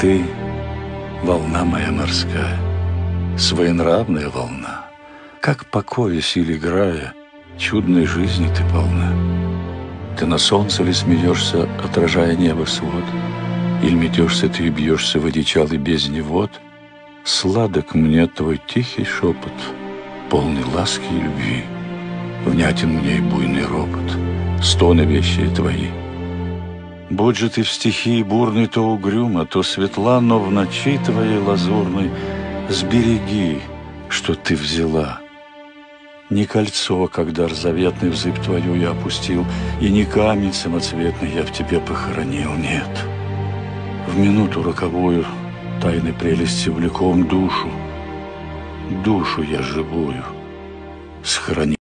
Ты — волна моя морская, своенравная волна. Как покоясь или играя, чудной жизни ты полна. Ты на солнце ли смеешься, отражая небо свод, Или метешься ты и бьешься в одичалый бездне вод? Сладок мне твой тихий шепот, полный ласки и любви. Внятен мне и буйный ропот, стоны вещи твои. Будь же ты в стихии бурной то угрюма, то светла, но в ночи твоей лазурной сбереги, что ты взяла. Не кольцо, когда рзаветный взыб твою я опустил, И не камень самоцветный я в тебе похоронил, нет. В минуту роковую тайной прелести влеком душу, Душу я живую схоронил.